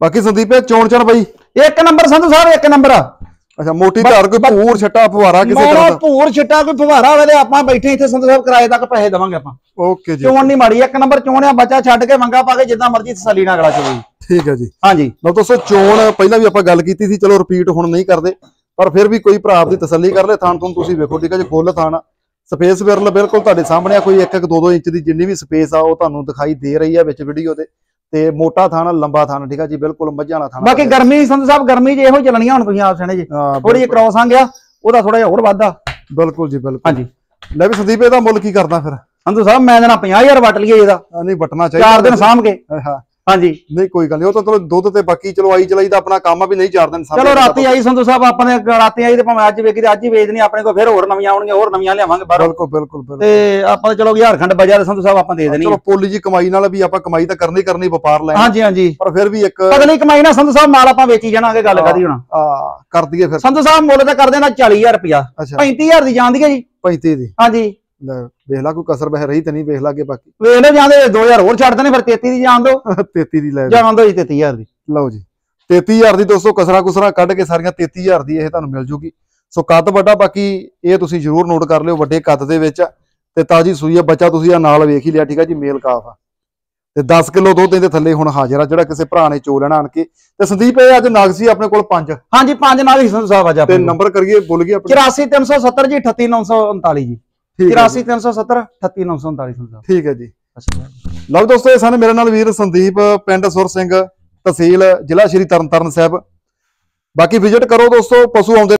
ਬਾਕੀ ਸੰਦੀਪ ਇਹ ਚੋਣ ਚਣ ਬਾਈ। ਇੱਕ ਨੰਬਰ ਸੰਧੂ ਸਾਹਿਬ ਇੱਕ ਨੰਬਰ। ਅੱਛਾ ਮੋਟੀ ਧਾਰ ਕੋਈ ਭੂਰ ਛੱਟਾ ਫੁਹਾਰਾ ਕਿਸੇ ਤਰ੍ਹਾਂ ਦਾ? ਭੂਰ ਛਿੱਟਾ ਕੋਈ ਫਵਾਰਾ ਹੋਵੇ ਤੇ ਆਪਾਂ ਬੈਠੇ ਇੱਥੇ ਸੰਧੂ ਸਾਹਿਬ ਕਿਰਾਏ ਤੱਕ ਪੈਸੇ ਦੇਵਾਂਗੇ ਆਪਾਂ। ਓਕੇ ਜੀ ਚੋਣ ਨਹੀਂ ਮਾੜੀ ਇੱਕ ਨੰਬਰ ਚੋਣ ਆ ਬੱਚਾ ਛੱਡ ਕੇ ਮੰਗਾ ਪਾ ਕੇ ਜਿੱਦਾਂ ਮਰਜ਼ੀ ਤਸੱਲੀ ਨਾਲ ਅਗਲਾ ਚੋਈ। ਠੀਕ ਹੈ ਜੀ। ਹਾਂਜੀ। ਲਓ ਦੋਸਤੋ ਚੋਣ ਪਹਿਲਾਂ ਵੀ ਆਪਾਂ ਗੱਲ ਕੀਤੀ ਸੀ ਚਲੋ ਰਿਪੀਟ ਹੁਣ ਨਹੀਂ ਕਰਦੇ ਪਰ ਫਿਰ ਵੀ ਕੋਈ ਭਰਾ ਆਪਦੀ ਤਸੱਲੀ ਕਰ ਲੈ ਥਾਣ ਤੋਂ ਤੁਸੀਂ ਵੇਖੋ ਠੀਕ ਹੈ ਜੀ ਫੁੱਲ ਥਾਣ ਸਪੇਸ ਵਿਰਲ ਬਿਲਕੁਲ ਤੁਹਾਡੇ ਸਾਹਮਣੇ ਆ ਕੋਈ 1 1 2 2 ਇੰਚ ਦੀ ਜਿੰਨੀ ਵੀ ਸਪੇਸ ਆ ਉਹ ਤੁਹਾਨੂੰ ਦਿਖਾਈ ਦੇ ਰਹੀ ਆ ਵਿੱਚ ਵੀਡੀਓ ਦੇ ਤੇ ਮੋਟਾ ਥਾਣ ਲੰਬਾ ਥਾਣ ਠੀਕ ਆ ਜੀ ਬਿਲਕੁਲ ਮੱਝਾਂ ਵਾਲਾ ਥਾਣ ਬਾਕੀ ਗਰਮੀ ਸੰਧੂ ਸਾਹਿਬ ਗਰਮੀ 'ਚ ਇਹੋ ਚੱਲਣੀਆਂ ਹੁਣ ਤੁਸੀਂ ਆਪ ਸਣੇ ਜੀ। ਥੋੜੀ ਜਿਹੀ ਕ੍ਰਾਸ ਆ ਗਿਆ ਉਹਦਾ ਥੋੜਾ ਜਿਹਾ ਹੋਰ ਵਾਧਾ। ਬਿਲਕੁਲ ਜੀ ਬਿਲਕੁਲ। ਹਾਂਜੀ। ਲੈ ਵੀ ਸੰਦੀਪ ਇਹਦਾ ਮੁੱਲ ਕੀ ਕਰਦਾ ਫਿਰ? ਸੰਧੂ ਸਾਹਿਬ ਮੈਂ ਦੇਣਾ 50000 ਵਟ ਲਈਏ ਇਹਦਾ। ਨਹੀਂ ਵਟਣਾ ਚਾਹੀਦਾ ਚਾਰ ਦਿਨ ਸਾਂਭ ਕੇ। ਹਾਂ। ਹਾਂਜੀ। ਨਹੀਂ ਕੋਈ ਗੱਲ ਨਹੀਂ ਉਹ ਤਾਂ ਚਲੋ ਦੁੱਧ ਤੇ ਬਾਕੀ ਚਲੋ ਆਈ ਚਲਾਈ ਦਾ ਆਪਣਾ ਕੰਮ ਆ ਵੀ ਨਹੀਂ ਚਾਰ ਦਿਨ ਸਾਂਭਿਆ ਚਲੋ। ਰਾਤੀ ਆਈ ਸੰਧੂ ਸਾਹਿਬ ਆਪਾਂ ਨੇ ਰਾਤੀ ਆਈ ਤੇ ਭਾਵੇਂ ਅੱਜ ਵੇਖੀ ਤੇ ਅੱਜ ਹੀ ਵੇਚਣੀ ਆਪਣੇ ਕੋਲ ਫਿਰ ਹੋਰ ਨਵੀਆਂ ਆਉਣਗੀਆਂ ਹੋਰ ਨਵੀਆਂ ਲਿਆਵਾਂਗੇ ਬਾਹਰੋਂ। ਬਿਲਕੁਲ ਬਿਲਕੁਲ ਤੇ ਆਪਾਂ ਤਾਂ ਚਲੋ ਹਜ਼ਾਰ ਖੰਡ ਬਾਜ਼ਾਰ ਸੰਧੂ ਸਾਹਿਬ ਆਪਾਂ ਦੇ ਦੇਣੀ। ਚਲੋ ਪੋਲੀ ਜੀ ਕਮਾਈ ਨਾਲ ਵੀ ਆਪਾਂ ਕਮਾਈ ਤਾਂ ਕਰਨੀ ਕਰਨੀ ਵਪਾਰ ਲੈ ਹਾਂਜੀ ਹਾਂਜੀ। ਪਰ ਫਿਰ ਵੀ ਇੱਕ ਅਗਲੀ ਕਮਾਈ ਨਾਲ ਸੰਧੂ ਸਾਹਿਬ ਮਾਲ ਆਪਾਂ ਵੇਚੀ ਜਾਣਾਗੇ ਗੱਲ ਕਾਦੀ ਹੁਣ। ਆ ਕਰ ਦਈਏ ਫਿਰ। ਸੰਧੂ ਸਾਹਿਬ ਮੁੱਲ ਤਾਂ ਕਰਦੇ ਨਾ 40000 ਰੁਪਿਆ ਅੱਛਾ। 35000 ਦੀ ਜਾਂਦੀ ਹੈ ਜੀ। 35 ਦੀ। ਹਾਂਜੀ। ਲੈ ਵੇਖ ਲਾ ਕੋਈ ਕਸਰ ਬਹਿ ਰਹੀ ਤੇ ਨਹੀਂ ਵੇਖ ਲਾਗੇ ਬਾਕੀ। ਵੇਖ ਲਓ ਜਾਂਦੇ 2000 ਹੋਰ ਛੱਡ ਦੇਣੇ ਫਿਰ 33 ਦੀ ਜਾਣ ਦੋ। 33 ਦੀ ਲੈ ਜਾਣ ਦੋ ਜੀ 33000 ਦੀ। ਲਓ ਜੀ। 33000 ਦੀ ਦੋਸਤੋ ਕਸਰਾ ਕੁਸਰਾ ਕੱਢ ਕੇ ਸਾਰੀਆਂ 33000 ਦੀ ਇਹ ਤੁਹਾਨੂੰ ਮਿਲ ਜੂਗੀ। ਸੋ ਕੱਦ ਵੱਡਾ ਬਾਕੀ ਇਹ ਤੁਸੀਂ ਜ਼ਰੂਰ ਨੋਟ ਕਰ ਲਿਓ ਵੱਡੇ ਕੱਦ ਦੇ ਵਿੱਚ। ਆ ਤੇ ਤਾਜੀ ਸੂਈ ਆ ਬੱਚਾ ਤੁਸੀਂ ਆ ਨਾਲ ਵੇਖ ਹੀ ਲਿਆ ਠੀਕ ਆ ਜੀ ਮੇਲ ਕਾਫ ਆ। ਤੇ 10 ਕਿਲੋ ਦੁੱਧ ਇਹਦੇ ਥੱਲੇ ਹੁਣ ਹਾਜ਼ਰ ਆ ਜਿਹੜਾ ਕਿਸੇ ਭਰਾ ਨੇ ਚੋ ਲੈਣਾ ਆਣ ਕੇ। ਤੇ ਸੰਦੀਪ ਇਹ ਅੱਜ ਨਾਗਸੀ ਆਪਣੇ ਕੋਲ ਪੰਜ। ਹਾਂਜੀ ਪੰਜ ਨਾਲ ਹੀ ਸਾਹਿਬ ਅੱਜ ਤੇ ਆਪਣੇ ਨੰਬਰ ਕਰੀਏ ਭੁੱਲ ਗਏ ਆਪਣੇ। 84370 ਜੀ 38939 ਜੀ। ਠੀਕ ਹੈ ਜੀ, 84370 38939 ਸੰਧੂ ਸਾਹਿਬ ਠੀਕ ਹੈ ਜੀ। ਲਓ ਦੋਸਤੋ ਇਹ ਸਨ ਮੇਰੇ ਨਾਲ ਵੀਰ ਸੰਦੀਪ ਪਿੰਡ ਸੁਰ ਸਿੰਘ ਤਹਿਸੀਲ ਜ਼ਿਲ੍ਹਾ ਸ਼੍ਰੀ ਤਰਨਤਾਰਨ ਸਾਹਿਬ। ਬਾਕੀ ਵਿਜ਼ਿਟ ਕਰੋ ਦੋਸਤੋ ਪਸ਼ੂ ਆਉਂਦੇ